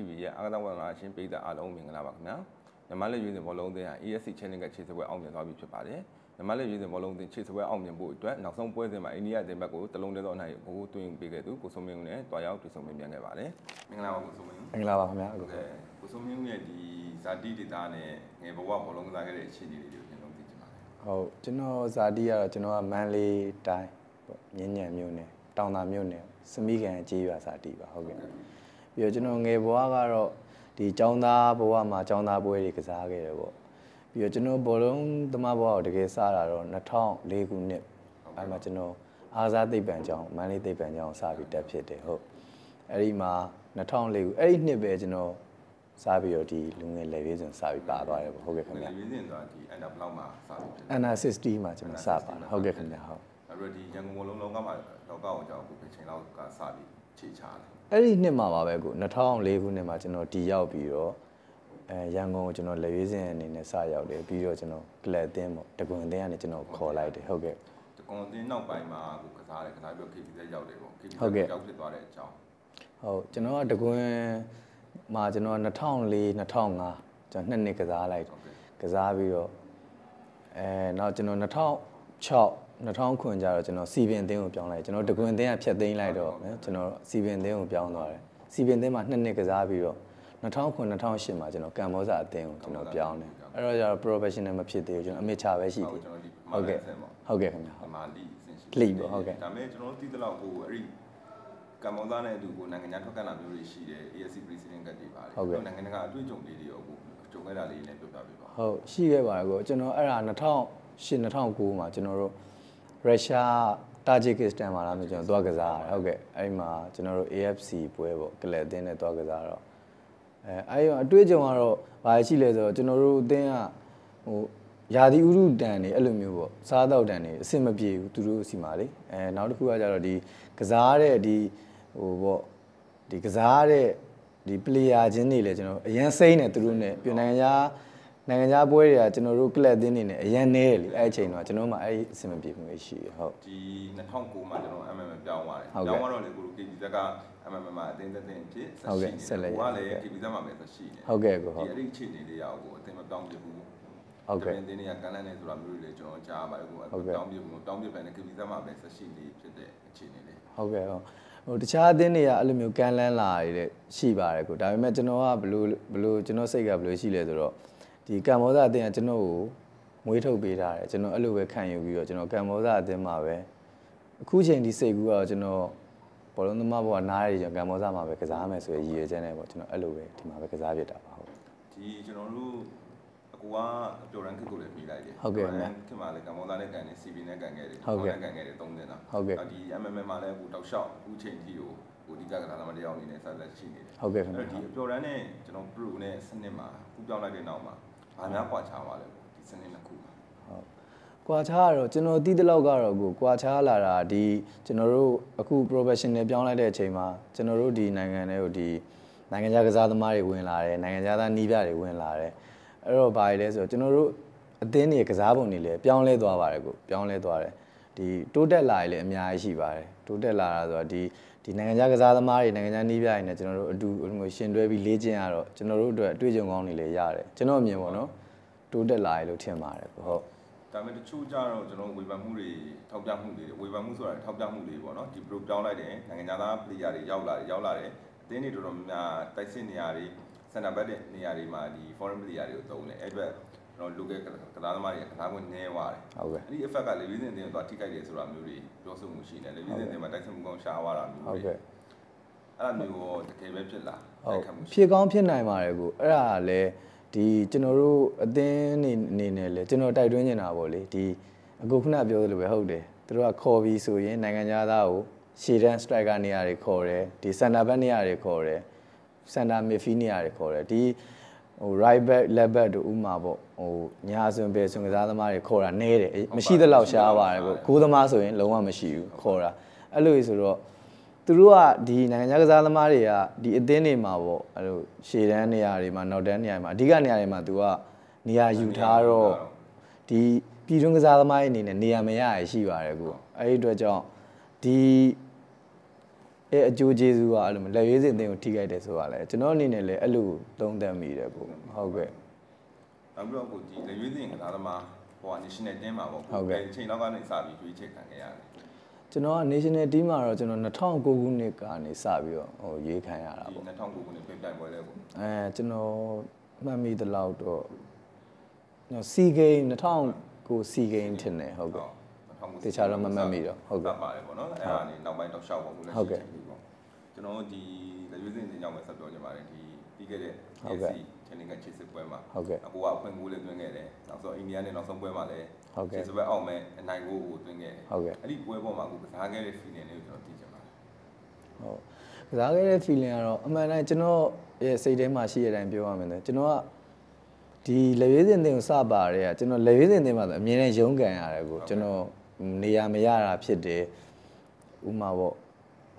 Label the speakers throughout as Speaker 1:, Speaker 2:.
Speaker 1: TV ရဲ့အားကစားဝါသနာရှင်ပြည်သက်အားလုံးမင်္ဂလာပါခင်ဗျာမြန်မာလက်ရွေးစင်ဘောလုံးသင်းဟာ ESC Challenge ကခြေစပွဲအောင်မြင်သွားပြီဖြစ်ပါတယ်မြန်မာလက်ရွေးစင်ဘောလုံးသင်းခြေစပွဲအောင်မြင်ဖို့အတွက်နောက်ဆုံးပွဲစဉ်မှာအိန္ဒိယအသင်းဘက်ကိုတလုံးတည်းသောနိုင်ကိုကိုတွင်းပေးခဲ့သူကိုစုံမင်းဦးနဲ့တွာရောက်တွေ့ဆုံမြင်ပြန်ခဲ့ပါတယ်မင်္ဂလာပါကိုစုံမင်းဦး
Speaker 2: မင်္ဂလာပါခင်ဗျာ
Speaker 1: ဟုတ်ကဲ့ကိုစုံမင်းဦးရဲ့ဒီဇာတိဒေတာနဲ့ငယ်ဘဝဘောလုံးကစားခဲ့တဲ့အခြေအနေတွေကိုပြန်လုံးသိချင်ပါတယ်
Speaker 2: ဟုတ်ကျွန်တော်ဇာတိကတော့ကျွန်တော်ကမန်လေးတိုင်းပေါ့မြင်းညံမြို့နယ်တောင်သာမြို့နယ်စမိကန်ကြေးရွာဇာတိပါဟုတ်ကဲ့ ပြီးတော့ကျွန်တော်ငယ်ဘဝကတော့ဒီចောင်းသားဘဝမှာចောင်းသားပွဲတွေကစားခဲ့တယ်ပေါ့ပြီးတော့ကျွန်တော်ဘောလုံးသမားဘဝကိုတကယ်စားတာတော့2004ခုနှစ်အဲ့မှာကျွန်တော်အားစားသိပ္ပံကျောင်းမန်လေးသိပ္ပံကျောင်းစပြီးတက်ဖြစ်တယ်ဟုတ်အဲ့ဒီမှာ2004ခုအဲ့ဒီနှစ်ပဲကျွန်တော်စားပြီးတော့ဒီလူငယ် level ဆိုစပြီးပါသွားတယ်ပေါ့ဟုတ်ကဲ့ခင်ဗျာ
Speaker 1: ရွေးစင်ဆိုတာဒီအန်ဒါဘလောက်မှာစပြီဖြစ်တယ်
Speaker 2: အနာ60မှာကျွန်တော်စပါတာဟုတ်ကဲ့ခင်ဗျာဟုတ်
Speaker 1: အဲ့တော့ဒီရန်ကုန်ဘောလုံးလောကမှာလောကအောင်ကြောင်းကိုပဲချိန်လောက်ကစပြီး ခြေချတယ်
Speaker 2: အဲ့ဒီနှစ်မှာပါပဲကို2004ခုနှစ်မှာကျွန်တော်ဒီရောက်ပြီးတော့အဲရန်ကုန်ကိုကျွန်တော်လက်ရွေးစင်အနေနဲ့စရောက်တယ်ပြီးတော့ကျွန်တော်ကလပ်အသင်းပေါ့တကွန်အသင်းကနေကျွန်တော်ခေါ်လိုက်တယ်ဟုတ်ကဲ့
Speaker 1: တကွန်တင်းနောက်ပိုင်းမှာကိုကစားတယ်ကစားပြီး KPZ ရောက်တယ်ပေါ့ KPZ
Speaker 2: ဟုတ်ကဲ့
Speaker 1: ရောက်ဖြစ်သွားတဲ့အကြောင်း
Speaker 2: ဟုတ်ကျွန်တော်ကတကွန်မှာကျွန်တော်2004 2005ကျွန်တော်နှစ်နှစ်ကစားလိုက်တယ်
Speaker 1: ဟုတ်ကဲ့
Speaker 2: ကစားပြီးတော့အဲနောက်ကျွန်တော်2006 2000ခွန်ကျတော့ကျွန်တော်စီပင်အသင်းကိုပြောင်းလိုက်ကျွန်တော်တကွန်အသင်းကဖြတ်သိမ်းလိုက်တော့နော်ကျွန်တော်စီပင်အသင်းကိုပြောင်းသွားတယ်စီပင်အသင်းမှာနှစ်နှစ်ကစားပြီးတော့2000ခွန်2008မှာကျွန်တော်ကမ္ဘောဇာအသင်းကိုကျွန်တော်ပြောင်းတယ်အဲ့တော့ကျတော့ professional မဖြစ်သေးဘူးကျွန်တော်အမေချာပဲရှိ
Speaker 1: ဟု
Speaker 2: သေး
Speaker 1: တ်ကျွန်တော်ဒီ
Speaker 2: ဟုတ်ကဲ့
Speaker 1: ဆင်ပေါ့
Speaker 2: ဟုတ်ကဲ့ခင်ဗျာ
Speaker 1: ဒီမာလီအဆင့်ရှိ
Speaker 2: လိပေါ့ဟုတ်ကဲ့
Speaker 1: ဒါပေမဲ့ကျွန်တော်တို့သိသလောက်ဟိုအဲ့ဒီကမ္ဘောဇာနဲ့အတူကိုနိုင်ငံခြားထွက်ကန်တာမျိုးတွေရှိတယ် ASC President ကတည်းပါတယ်နိုင်ငံတကာအတွေ့အကြုံလေးတွေရောကိုကြုံခဲ့တာလေးနဲ့ပြောပြပေးပါ
Speaker 2: ဟုတ်ရှိခဲ့ပါတယ်ကိုကျွန်တော်အဲ့ဒါ2008 2009မှာကျွန်တော်တို့ ရုရှားတာဂျစ်ကစ္စတန်မှာလာမယ်ကျွန်တော်သွားကစားရတယ်ဟုတ်ကဲ့အဲ့ဒီမှာကျွန်တော်တို့ AFC ပွဲပေါ့ကလပ်အသင်းနဲ့သွားကစားတော့အဲအဲ့ဒီအတွေ့အကြုံကတော့ဘာရှိလဲဆိုတော့ကျွန်တော်တို့အသင်းကဟိုယာဒီဥရုတန်နေအဲ့လိုမျိုးပေါ့စားတော့တန်နေအဆင်မပြေဘူးသူတို့စီမှာလေအဲနောက်တစ်ခုကကြတော့ဒီကစားတဲ့ဒီဟိုပေါ့ဒီကစားတဲ့ဒီ player ချင်းတွေလည်းကျွန်တော်အရန်စိမ့်နေသူတို့နဲ့ပြည်နိုင်ငံခြား နိုင်ငံခြားပွဲတွေကကျွန်တော်တို့ကလပ်အသင်းတွေနဲ့အရန်နေတယ်လေအဲ့အချိန်တော့ကျွန်တော်မှအဲ့အဆင်မပြေမှုတွေရှိတယ်ဟုတ်
Speaker 1: ဒီ2009မှာကျွန်တော် MM ပြောင်းသွားတယ်
Speaker 2: ဟုတ်ကဲ့
Speaker 1: ပြောင်းသွားတော့လေကိုလို KPZ က MM မှာအတင်းတင်းဖြစ်ဆက်
Speaker 2: ဟုတ်ကဲ့
Speaker 1: ရှိနေ
Speaker 2: ဆက်လက်
Speaker 1: ဟိုက
Speaker 2: ရ
Speaker 1: လည်း
Speaker 2: ဟုတ်ကဲ့
Speaker 1: KPZ မှာပဲဆက်ရှိနေ
Speaker 2: ဟုတ်ကဲ့ကိုဟုတ်
Speaker 1: ဒီအဲ့ဒီအခြေအနေလေးရအောင်ကိုအတင်းမပြောင်းပြဘူး
Speaker 2: ဟုတ်ကဲ့
Speaker 1: တင်းတင်းတွေကကန်လန်းနေဆိုတာမျိုးတွေလည်းကျွန်တော်ကြားပါတယ်ကို
Speaker 2: ဟုတ်ကဲ့
Speaker 1: ပြောင်းပြဘူးပြောင်းပြပဲနဲ့ KPZ မှာပဲဆက်ရှိနေဖြစ်တဲ့အခြေအနေလေး
Speaker 2: ဟုတ်ကဲ့ဟုတ်ဟိုတခြားအသင်းတွေကအဲ့လိုမျိုးကန်လန်းလာရတဲ့ရှိပါတယ်ကိုဒါပေမဲ့ကျွန်တော်ကဘလို့ဘလို့ကျွန်တော်စိတ်ကဘလို့ရှိလဲဆိုတော့ ဒီကမ္ဘောဇအသင်းကကျွန်တော်ကိုမွေးထုတ်ပေးထားတယ်ကျွန်တော်အဲ့လိုပဲခံယူပြီးတော့ကျွန်တော်ကမ္ဘောဇအသင်းမှာပဲအခုချိန်ဒီစိတ်ကူကတော့ကျွန်တော်ဘောလုံးသမားဘဝနားရည်ကျွန်တော်ကမ္ဘောဇမှာပဲကစားမယ်ဆိုရည်ရည်ချက်နဲ့ပေါ့ကျွန်တော်အဲ့လိုပဲဒီမှာပဲကစားဖြစ်တာပါဟုတ်
Speaker 1: ဒီကျွန်တော်တို့အကူကအပျော်ရန်ခစ်ကိုလည်းပြီးလိုက်တယ်
Speaker 2: ဟုတ်ကဲ့
Speaker 1: ပျော်ရန်ခစ်မှာလည်းကမ္ဘောဇာနဲ့ကန်တယ် CB နဲ့ကန်ခဲ့တယ်
Speaker 2: ဟုတ်ကဲ့
Speaker 1: နဲ့ကန်ခဲ့တယ်၃တင်တာ
Speaker 2: ဟုတ်ကဲ့
Speaker 1: ဒီ MMA မှာလည်းဟိုတောက်လျှောက်အခုချိန်ကြီးကိုဟိုဒီကကစားသမားတယောက်အနေနဲ့ဆက်လက်ရှိနေတယ်
Speaker 2: ဟုတ်ကဲ့ခင်ဗျာ
Speaker 1: အဲ့တော့ဒီအပျော်ရန်နဲ့ကျွန်တော် pro နဲ့စနစ်မှာခုပြောင်းလိုက်တဲ့နောက်မှာ ဘာများကွာခြားပါလဲဒီစနစ်နှစ်ခုမှာ
Speaker 2: ဟုတ်ကွာခြားကတော့ကျွန်တော်တီးတဲ့လောက်ကတော့ကိုကွာခြားလာတာဒီကျွန်တော်တို့အခု professional ပြောင်းလိုက်တဲ့အချိန်မှာကျွန်တော်တို့ဒီနိုင်ငံတွေကိုဒီနိုင်ငံခြားကစားသမားတွေဝင်လာတယ်နိုင်ငံခြားသားနီးပြတွေဝင်လာတယ်အဲ့တော့ဘာလဲဆိုတော့ကျွန်တော်တို့အသင်းတွေကစားပုံတွေလည်းပြောင်းလဲသွားပါတယ်ကိုပြောင်းလဲသွားတယ်ဒီတိုးတက်လာရည်လည်းအများကြီးရှိပါတယ်တိုးတက်လာတာဆိုတော့ဒီ ဒီနိုင်ငံခြားကစားသမားတွေနိုင်ငံခြားနီးပြတွေနဲ့ကျွန်တော်တို့အတူအဲ့လိုမျိုးရှင်တွဲပြီးလေ့ကျင့်ရတော့ကျွန်တော်တို့အတွက်အတွေ့အကြုံကောင်းတွေလည်းရတယ်ကျွန်တော်အမြင်ပေါ့နော်တိုးတက်လာရည်လို့ထင်ပါတယ်ကိုဟုတ်
Speaker 1: ဒါပေမဲ့တချို့ကြတော့ကျွန်တော်ဝေဖန်မှုတွေထောက်ပြမှုတွေဝေဖန်မှုဆိုတာထောက်ပြမှုတွေပေါ့နော်ဒီ pro ပြောင်းလိုက်တယ်နိုင်ငံခြားသား player တွေရောက်လာတယ်ရောက်လာတယ်အသင်းတွေတော်တော်များများတိုက်စစ်နေရာတွေစင်တာဘက်တဲ့နေရာတွေမှာဒီ foreign player တွေကိုသုံးတယ်အဲ့အတွက် ကျွန်တော် local ကစားသမားတွေကစားခွင့်နည်းသွားတယ်
Speaker 2: ဟုတ်ကဲ့
Speaker 1: အဲ့ဒီ effect ကလေဗီးစင်အသင်းကိုသွားထိခိုက်တယ်ဆိုတာမျိုးတွေပြောဆိုမှုရှိနေလေဗီးစင်အသင်းမှာတိုက်စစ်မှုကောင်းရှားသွားတာမျိုး
Speaker 2: ဟုတ်
Speaker 1: တွေ
Speaker 2: ကဲ့
Speaker 1: အဲ့ဒါမျိုးရောတကယ်ပဲဖြစ်လာ
Speaker 2: ဟုတ်
Speaker 1: ခတ်မှုရှိ
Speaker 2: ဖြစ်ကောင်းဖြစ်နိုင်ပါတယ်ကိုအဲ့ဒါကလည်းဒီကျွန်တော်တို့အသင်းနေအနေနဲ့လေကျွန်တော်တိုက်တွန်းနေတာပေါ့လေဒီအခုခုနပြောသလိုပဲဟုတ်တယ်သူတို့ကခေါ်ပြီးဆိုရင်နိုင်ငံခြားသားကိုရှေ့တန်း striker နေရာတွေခေါ်တယ်ဒီ center back နေရာတွေခေါ်တယ် center midfield နေရာတွေခေါ်တယ်ဒီ ဟို right back left back တို့ဥမာပေါ့ဟိုညာဆွန်ပဲဆွန်ကစားသမားတွေခေါ်တာနဲတယ်မရှိသလောက်ရှားပါတယ်ကိုကိုးသမားဆိုရင်လုံးဝမရှိဘူးခေါ်တာအဲ့လိုဆိုတော့သူတို့ကဒီနိုင်ငံခြားကစားသမားတွေကဒီအသင်းတွေမှာပေါ့အဲ့လိုရှေ့တန်းနေရာတွေမှာနောက်တန်းနေရာတွေမှာအဓိကနေရာတွေမှာ तू ကနေရာယူထားတော့ဒီပြည်တွင်းကစားသမားတွေအနေနဲ့နေရာမရရရှိပါတယ်ကိုအဲ့ဒီအတွက်ကြောင့်ဒီ အဲအကျိုးကျေးဇူးကအဲ့လိုမျိုးလက်ရွေးစင်တင်ကိုထိခိုက်တယ်ဆိုတာလေကျွန်တော်အနေနဲ့လည်းအဲ့လိုသုံးသပ်မိတယ်ကိုဟုတ်ကဲ့
Speaker 1: နောက်ပြီးတော့ကိုဒီလေရွေးစင်ကစားသမားဟိုက national team မှာပေါ့
Speaker 2: ဟုတ်ကဲ့
Speaker 1: အချိန်လောက်ကနေစပြီးရွေးချယ်ခံခဲ့ရတယ်
Speaker 2: ကျွန်တော်က national team မှာတော့ကျွန်တော်2009ခုနှစ်ကနေစပြီးတော့ဟိုရွေးခံရတာ
Speaker 1: ဒီ
Speaker 2: ပေါ့
Speaker 1: 2009ခုနှစ်ပြပြိုင်ပွဲလဲပေါ့
Speaker 2: အဲကျွန်တော်မှတ်မိသလောက်တော့ကျွန်တော် C game 2000ကို C game ထင်တယ်ဟုတ်ကဲ့
Speaker 1: 2009
Speaker 2: တေချာတော့မမှတ်မိတော့ဟုတ်ကဲ့
Speaker 1: တ်ပါတယ်ပေါ့နော်အဲ့ဒါနေနောက်ပိုင်းတော့ရှောက်ပေါ့ဘူးလက်
Speaker 2: ဟုတ်ကဲ့
Speaker 1: ရှိချိန်လေးပေါ့ကျွန်တော်ဒီလေရွေးစင်တင်ကြောင့်ပဲဆက်ပြောချင်ပါတယ်ဒီပြီးခဲ့တဲ့
Speaker 2: ဟုတ်ကဲ့
Speaker 1: AC ချင်းကချစ်စစ်ပွဲမှာ
Speaker 2: ဟုတ်ကဲ့
Speaker 1: အကိုကအခွင့်အရေးလေးတွင်းခဲ့တယ်နောက်ဆုံးအိန္ဒိယနဲ့နောက်ဆုံးပွဲမှာလည်း
Speaker 2: ဟုတ်ကဲ့
Speaker 1: ချစ်စစ်ပွဲအောင်မဲ့အနိုင်ကိုကိုတွင်းခဲ့တယ်
Speaker 2: ဟုတ်ကဲ့
Speaker 1: အဲ့ဒီပွဲပေါ်မှာကိုကစားခဲ့တဲ့ feeling လေးကိုကျွန်တော်သိချင်ပါတယ်
Speaker 2: ဟုတ်ကစားခဲ့တဲ့ feeling ကတော့အမှန်တမ်းကျွန်တော်ရဲ့စိတ်ထဲမှာရှိရတဲ့အတိုင်းပြောရမယ်လေကျွန်တော်ကဒီလက်ရွေးစင်တင်ကိုစပါတဲ့ကကျွန်တော်လက်ရွေးစင်တင်မှာဆိုအမြဲတမ်းရုန်းကန်ရတယ်ကိုကျွန်တော် နေရာမရတာဖြစ်တယ်ဥမာပေါ့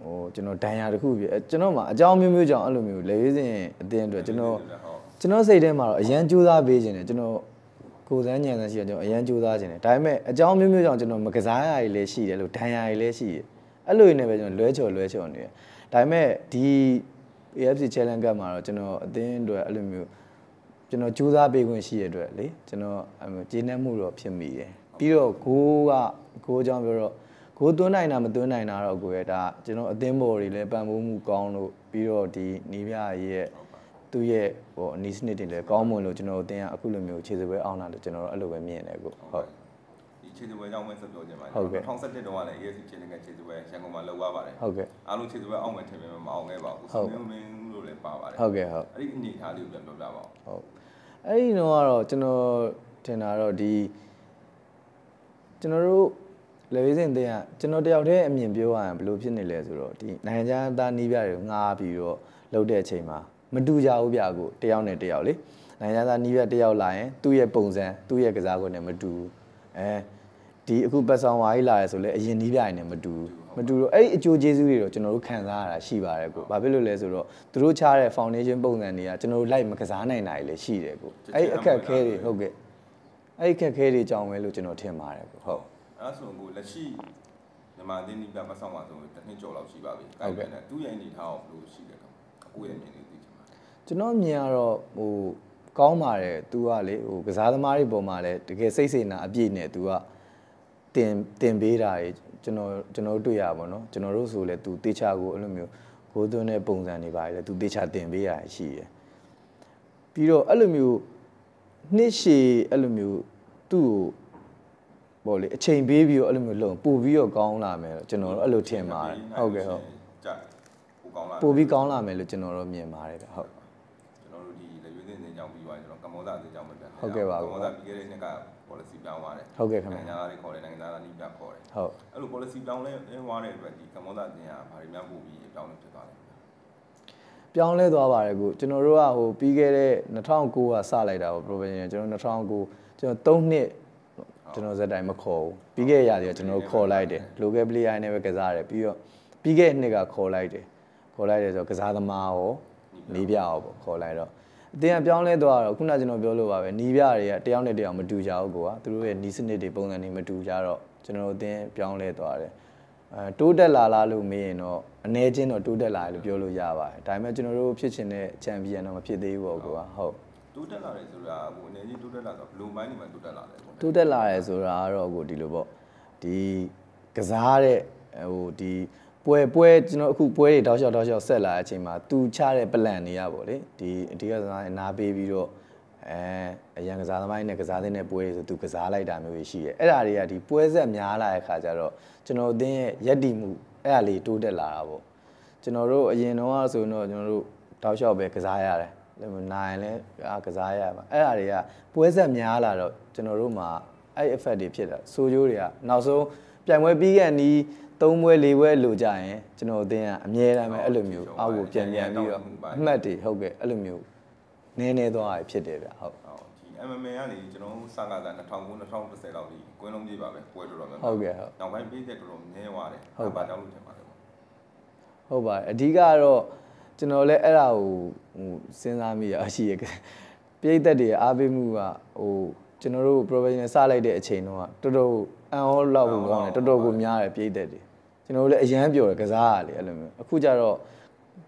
Speaker 2: ဟိုကျွန်တော်ဒဏ်ရာတစ်ခုပြအဲကျွန်တော်မှာအကြောင်းမျိုးမျိုးကြောင့်အဲ့လိုမျိုးလက်ရွေးစင်အတင်းအတွက်ကျွန်တော်
Speaker 1: ဟုတ်
Speaker 2: ကျွန်တော်စိတ်ထဲမှာတော့အရန်ကြိုးစားပေးခြင်းတယ်ကျွန်တော်ကိုယ်စမ်းညံစမ်းရှိတယ်ကျွန်တော်အရန်ကြိုးစားခြင်းတယ်ဒါပေမဲ့အကြောင်းမျိုးမျိုးကြောင့်ကျွန်တော်မကစားရည်လည်းရှိတယ်လို့ဒဏ်ရာရည်လည်းရှိတယ်အဲ့လိုရင်းနဲ့ပဲကျွန်တော်လွဲချော်လွဲချော်နေတယ်ဒါပေမဲ့ဒီ AFC Challenge Cup မှာတော့ကျွန်တော်အသင်းအတွက်အဲ့လိုမျိုးကျွန်တော်ကြိုးစားပေးခွင့်ရှိရတဲ့အတွက်လေကျွန်တော်အဲ့လိုကျေနပ်မှုတော့ဖြစ်မိတယ် ပြီးတော့ဂိုးကဂိုးကြောင့်ပြောတော့ဂိုးသွင်းနိုင်တာမသွင်းနိုင်တာတော့ကိုယ်ရဲ့ဒါကျွန်တော်အသင်းဘော်တွေလည်းပံ့ပိုးမှုကောင်းလို့ပြီးတော့ဒီနီးပြရဲ့သူ့ရဲ့ဟိုအနီးစနစ်တွေလည်းကောင်းမွန်လို့ကျွန်တော်တို့အတင်းကအခုလိုမျိုးခြေစပွဲအောင်လာလို့ကျွန်တော်တို့အဲ့လိုပဲမြင်တယ်ကိုဟုတ်
Speaker 1: ဒီခြေစပွဲကြောင့်ပဲဆက်ပြောချင်ပါတယ်
Speaker 2: ဟုတ်ကဲ့
Speaker 1: 2017တုန်းကလည်း AFC ချင်းကခြေစပွဲရန်ကုန်မှာလုပ်ရပါတယ်
Speaker 2: ဟုတ်ကဲ့
Speaker 1: အားလုံးခြေစပွဲအောင်မယ်ထင်ပေမဲ့မအောင်ခဲ့ပါဘူး
Speaker 2: ဟုတ်
Speaker 1: စမင်းမင်းလို့လည်းပါပါတယ်
Speaker 2: ဟုတ်ကဲ့ဟုတ်
Speaker 1: အဲ့ဒီအနေအထားလေးကိုပြန်ပြောပြပါဦး
Speaker 2: ဟုတ်အဲ့ဒီတော့ကတော့ကျွန်တော်ထင်တာတော့ဒီ ကျွန်တော်တို့လေဝိစင်တင်ကကျွန်တော်တယောက်တည်းအမြင်ပြောရရင်ဘယ်လိုဖြစ်နေလဲဆိုတော့ဒီနိုင်ငံခြားသားနီးပြတွေကိုငှားပြီးတော့လှုပ်တဲ့အချိန်မှာမတူကြဘူးဗျာကိုတယောက်နဲ့တယောက်လေနိုင်ငံခြားသားနီးပြတယောက်လာရင်သူ့ရဲ့ပုံစံသူ့ရဲ့ကစားကွက်နဲ့မတူဘူးအဲဒီအခုပတ်ဆောင်ဝါကြီးလာရဲဆိုလဲအရင်နီးပြရင်နဲ့မတူဘူးမတူတော့အဲ့ဒီအကျိုးကျေးဇူးတွေတော့ကျွန်တော်တို့ခံစားရတာရှိပါတယ်ကိုဘာဖြစ်လို့လဲဆိုတော့သူတို့ချတဲ့ foundation ပုံစံတွေကကျွန်တော်တို့လိုက်မကစားနိုင်တာတွေလည်းရှိတယ်ကိုအဲ့ဒီအခက်အခဲတွေဟုတ်ကဲ့ အဲ့ခက်ခဲတွေကြောင့်ပဲလို့ကျွန်တော်ထင်ပါတယ်ဟုတ်
Speaker 1: အဲ့ဒါဆိုကိုလက်ရှိမြန်မာအသင်းဒီပြမဆောင်ပါဆိုတစ်နှစ်ကျော်လောက်ရှိပါပြီ
Speaker 2: အဲ့ဒါနဲ့
Speaker 1: သူ့ရဲ့အနေထားကိုဘယ်လိုရှိလဲကောင်အကိုရဲ့အနေနဲ့သိချင်ပါတယ်
Speaker 2: ကျွန်တော်မြင်ရတော့ဟိုကောင်းပါတယ်သူကလေဟိုကစားသမားတွေပုံမှာလည်းတကယ်စိတ်စေနာအပြည့်နဲ့သူကတင်တင်ပေးတာတွေကျွန်တော်ကျွန်တော်တွေ့ရပါတော့ကျွန်တော်တို့ဆိုလည်းသူတေချာကိုအဲ့လိုမျိုးကိုသွင်းတဲ့ပုံစံတွေပါလေသူတေချာတင်ပေးရရှိရယ်ပြီးတော့အဲ့လိုမျိုး နှစ်ရှည်အဲ့လိုမျိုးသူ့ကိုပေါ့လေအချိန်ပေးပြီးတော့အဲ့လိုမျိုးလုံပို့ပြီးတော့ကောင်းလာမယ်လို့ကျွန်တော်တို့အဲ့လိုထင်ပါတယ်ဟုတ်ကဲ့ဟုတ်
Speaker 1: ကြပိုကောင်းလာ
Speaker 2: ပို့ပြီးကောင်းလာမယ်လို့ကျွန်တော်တို့မြင်ပါတယ်ဗျဟုတ်
Speaker 1: ကျွန်တော်တို့ဒီလေရွေးစင်းစင်းကြောင်းပြီးသွားရင်ကျွန်တော်ကမ္ဘောဇအစင်းကြောင်းပဲပြန်
Speaker 2: ဟုတ်ကဲ့ပါ
Speaker 1: ကမ္ဘောဇပြီးခဲ့တဲ့နှစ်က policy ပြောင်းသွားတယ်
Speaker 2: ဟုတ်ကဲ့ခင်ဗျ
Speaker 1: နိုင်ငံသားတွေခေါ်တယ်နိုင်ငံသားတွေပြခေါ်တယ်
Speaker 2: ဟုတ်
Speaker 1: အဲ့လို policy ပြောင်းလဲသွားတဲ့အတွက်ဒီကမ္ဘောဇအစင်းကဘာတွေများပို့ပြီးပြောင်းလဲဖြစ်သွားလဲ
Speaker 2: ပြောင်းလဲသွားပါတယ်ကိုကျွန်တော်တို့ကဟိုပြီးခဲ့တဲ့2009ကစလိုက်တာပေါ့ professional ကျွန်တော်2009ကျွန်တော်3နှစ်ကျွန်တော်ဇက်တိုင်မခေါ်ဘူးပြီးခဲ့ရတဲ့ကျွန်တော်တို့ခေါ်လိုက်တယ် local player နဲ့ပဲကစားတယ်ပြီးတော့ပြီးခဲ့တဲ့နှစ်ကခေါ်လိုက်တယ်ခေါ်လိုက်တယ်ဆိုတော့ကစားသမားရောနီးပြရောပေါ့ခေါ်လိုက်တော့အတင်းကပြောင်းလဲသွားတော့ခုနကကျွန်တော်ပြောလို့ပါပဲနီးပြတွေကတယောက်နဲ့တယောက်မတူကြဘူးကွာသူတို့ရဲ့နီးစနစ်တွေပုံစံတွေမတူကြတော့ကျွန်တော်တို့အတင်းပြောင်းလဲသွားတယ် အဲတိုးတက်လာလားလို့မေးရင်တော့အနေချင်းတော့တိုးတက်လာတယ်လို့ပြောလို့ရပါတယ်ဒါပေမဲ့ကျွန်တော်တို့ဖြစ်ချင်တဲ့ချန်ပီယံတော့မဖြစ်သေးဘူးပေါ့ကွာဟုတ်
Speaker 1: တိုးတက်လာတယ်ဆိုတာဟိုအနေကြီးတိုးတက်လာတော့ဘလိုပိုင်းနေမှာတိုးတက်လာတယ်ပေါ့
Speaker 2: တိုးတက်လာတယ်ဆိုတာကတော့ကိုဒီလိုပေါ့ဒီကစားတဲ့ဟိုဒီပွဲပွဲကျွန်တော်အခုပွဲတွေတောက်လျှောက်တောက်လျှောက်ဆက်လာတဲ့အချိန်မှာသူချတဲ့ plan တွေရပေါ့လေဒီအဓိကကစားနားပေးပြီးတော့ အဲအရန်ကစားသမားတွေနဲ့ကစားတဲ့ပွဲတွေဆိုသူကစားလိုက်တာမျိုးရှိတယ်အဲ့ဒါတွေကဒီပွဲဆက်များလာတဲ့ခါကျတော့ကျွန်တော်အသင်းရဲ့ယက်တီမှုအဲ့ဒါလေးတိုးတက်လာတာပေါ့ကျွန်တော်တို့အရင်တော့ဆိုရင်တော့ကျွန်တော်တို့တောက်လျှောက်ပဲကစားရတယ်လည်းနိုင်လဲကစားရပါအဲ့ဒါတွေကပွဲဆက်များလာတော့ကျွန်တော်တို့မှာအဲ့ effect တွေဖြစ်တာဆိုးကျိုးတွေကနောက်ဆုံးပြိုင်ပွဲပြီးခဲ့နီးသုံးပွဲလေးပွဲလိုကြရင်ကျွန်တော်အသင်းကအမြဲတမ်းပဲအဲ့လိုမျိုးအောက်ကိုပြန်ပြန်ပြီးတော့အမှတ်တွေဟုတ်ကဲ့အဲ့လိုမျိုး နည်းနည်းသွားရဖြစ်တယ်ဗျဟုတ်
Speaker 1: ဟုတ်ဒီ MMA ကနေကျွန်တော်စကားက2009 2010လောက်ဒီကွင်းလုံးပြပါပဲပွဲတော်တော်များ
Speaker 2: ဟုတ်ကဲ့ဟုတ်
Speaker 1: နောက်ပိုင်းပေးတဲ့တော်တော်နည်းသွားတယ်
Speaker 2: ဟုတ်ပါ
Speaker 1: ဘာကြောင့်လို့ထင်ပါတယ်ပေါ့
Speaker 2: ဟုတ်ပါတယ်အဓိကကတော့ကျွန်တော်လည်းအဲ့ဒါကိုဟိုစဉ်းစားမိရရှိရပြိသက်တွေအားပေးမှုကဟိုကျွန်တော်တို့ professional စလိုက်တဲ့အချိန်တော့တော်တော်အန်ဟောလောက်ကိုကောင်းတယ်တော်တော်ကိုများတယ်ပြိသက်တွေကျွန်ကျွန်တော်တို့လည်းအရန်ပြောတယ်ကစားရလေအဲ့လိုမျိုးအခုကျတော့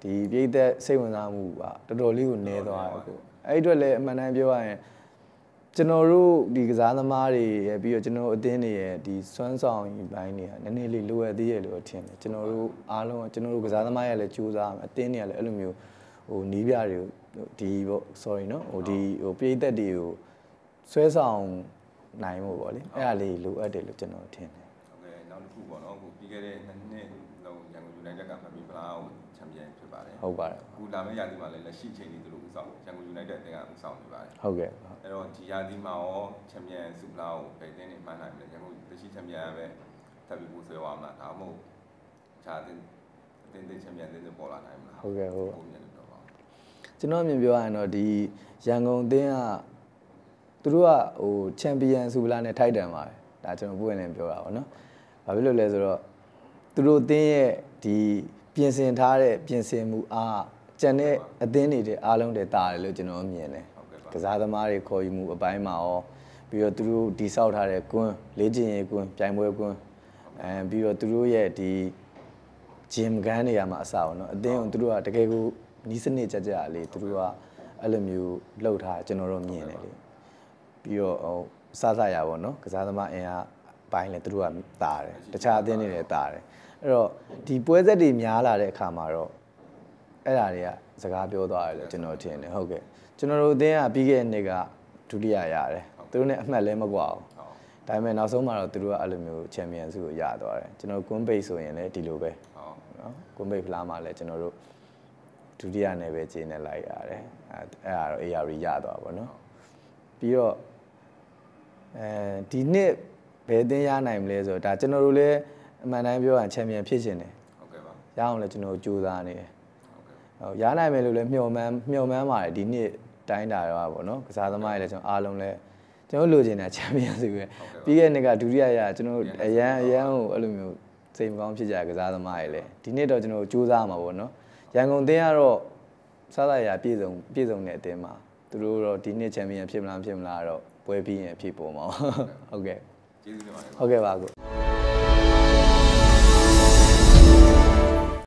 Speaker 2: ဒီပြည်သက်စိတ်ဝင်စားမှုကတော်တော်လေးကိုနည်းသွားတယ်အခုအဲ့ဒီအတွက်လည်းအမှန်တမ်းပြောရရင်ကျွန်တော်တို့ဒီကစားသမားတွေရဲ့ပြီးတော့ကျွန်တော်တို့အသင်းတွေရဲ့ဒီစွမ်းဆောင်ရည်ပိုင်းတွေကနည်းနည်းလေးလိုအပ်သေးရဲ့လို့ထင်တယ်ကျွန်တော်တို့အားလုံးကကျွန်တော်တို့ကစားသမားရဲ့လည်းကြိုးစားရမယ်အသင်းတွေကလည်းအဲ့လိုမျိုးဟိုနီးပြတွေကိုဒီပေါ့ sorry နော်ဟိုဒီဟိုပြည်သက်တွေကိုဆွဲဆောင်နိုင်မှုပေါ့လေအဲ့ဒါလေးလိုအပ်တယ်လို့ကျွန်တော်ထင်တယ်
Speaker 1: ဟုတ်ကဲ့နောက်တစ်ခုပေါ့နော်အခုပြီးခဲ့တဲ့နှစ်နှစ်လုံးရန်ကုန် United ကမှတ်ပြီးဖလားကိုချန်ပီယံဖြစ်ပါတယ်
Speaker 2: ဟုတ်ပါတယ်
Speaker 1: အခုလာမယ့်ရာသီမှာလည်းလက်ရှိချိန်ကြီးသူတို့ဥဆောင်ရန်ကုန် United အသင်းကဥဆောင်နေပါတယ်
Speaker 2: ဟုတ်ကဲ့
Speaker 1: အဲ့တော့ဒီရာသီမှာရောချန်ပီယံဆုဖလားကိုပဲအသင်းနေမှန်းနိုင်တယ်ရန်ကုန်လက်ရှိချန်ပီယံကပဲထပ်ပြီးပူဆွဲသွားမှာဒါမှမဟုတ်ခြားအသင်းအသင်းတွေချန်ပီယံအသင်းတွေပေါ်လာနိုင်မလား
Speaker 2: ဟုတ်ကဲ့ဟုတ်
Speaker 1: ပုံမြင်လို့ပြောပါဦး
Speaker 2: ကျွန်တော်အမြင်ပြောရရင်တော့ဒီရန်ကုန်အသင်းကသူတို့ကဟိုချန်ပီယံဆုဖလားနဲ့ထိုက်တန်ပါတယ်ဒါကျွန်တော်ပွင့်လင်းပြောတာပေါ့နော်ဘာဖြစ်လို့လဲဆိုတော့သူတို့အသင်းရဲ့ဒီ ပြင်ဆင်ထားတဲ့ပြင်ဆင်မှုအားကျန်တဲ့အသင်းတွေတဲ့အားလုံးတွေတာတယ်လို့ကျွန်တော်မြင်တယ်
Speaker 1: ဟုတ်ကဲ့ပါ
Speaker 2: ကစားသမားတွေခေါ်ယူမှုအပိုင်းမှာရောပြီးတော့သူတို့ဒီဆောက်ထားတဲ့ကွန်းလေ့ကျင့်ရေးကွန်းပြိုင်ပွဲကွန်းအဲပြီးတော့သူတို့ရဲ့ဒီဂျင်ကန်းနေရာမှာအစားအောင်နော်အသင်းကိုသူတို့ကတကယ်ကိုနီးစနစ်ကြကြလေးသူတို့ကအဲ့လိုမျိုးလှုပ်ထားကျွန်တော်တို့မြင်တယ်လေပြီးတော့ဟိုစားစားရပါတော့နော်ကစားသမားအင်အားပိုင်းလဲသူတို့ကတာတယ်တခြားအသင်းတွေလည်းတာတယ် အဲ့တော့ဒီပွဲဆက်တွေများလာတဲ့အခါမှာတော့အဲ့ဒါတွေကစကားပြောသွားတယ်လို့ကျွန်တော်ထင်တယ်ဟုတ်ကဲ့ကျွန်တော်တို့အသင်းကပြီးခဲ့တဲ့နှစ်ကဒုတိယရတယ်သူတို့နဲ့အမှတ်လဲမကွာဘူး
Speaker 1: ဟုတ်
Speaker 2: ဒါပေမဲ့နောက်ဆုံးမှာတော့သူတို့ကအဲ့လိုမျိုးချန်ပီယံဆုကိုရသွားတယ်ကျွန်တော်ကွန်းပိတ်ဆိုရင်လည်းဒီလိုပဲ
Speaker 1: ဟုတ်
Speaker 2: နော်ကွန်ပိတ်ဖလားမှာလည်းကျွန်တော်တို့ဒုတိယနယ်ပဲကျင်းနေလိုက်ရတယ်အဲအဲ့ဒါတော့ AR ရသွားပါတော့ပြီးတော့အဲဒီနှစ်ဘယ်အသင်းရနိုင်မလဲဆိုတော့ဒါကျွန်တော်တို့လည်း အမှန်တမ်းပြောရင်ချန်ပီယံဖြစ်ရှင်တယ်
Speaker 1: ဟုတ်ကဲ့ပါ
Speaker 2: ရအောင်လည်းကျွန်တော်တို့ကြိုးစားနေတယ်
Speaker 1: ဟုတ်ကဲ့
Speaker 2: ဟိုရနိုင်မယ်လို့လည်းမျှော်မှန်းမျှော်မှန်းပါတယ်ဒီနှစ်တိုင်းတာရောပါနော်ကစားသမားတွေလည်းကျွန်တော်အားလုံးလည်းကျွန်တော်လိုချင်တာချန်ပီယံဆုပဲပြီးခဲ့တဲ့နှစ်ကဒုတိယရကျွန်တော်အရန်အရန်ကိုအဲ့လိုမျိုးစိတ်မကောင်းဖြစ်ကြတဲ့ကစားသမားတွေလည်းဒီနှစ်တော့ကျွန်တော်ကြိုးစားမှာပေါ့နော်ရန်ကုန်အသင်းကတော့စားရရပြည့်စုံပြည့်စုံတဲ့အသင်းမှာသူတို့တော့ဒီနှစ်ချန်ပီယံဖြစ်မလားဖြစ်မလားတော့ပွဲပြီးရင်ဖြစ်ပေါ်မှာဟုတ်ကဲ့
Speaker 1: ကျေးဇူးတင်ပါတယ်
Speaker 2: ဟုတ်ကဲ့ပါကို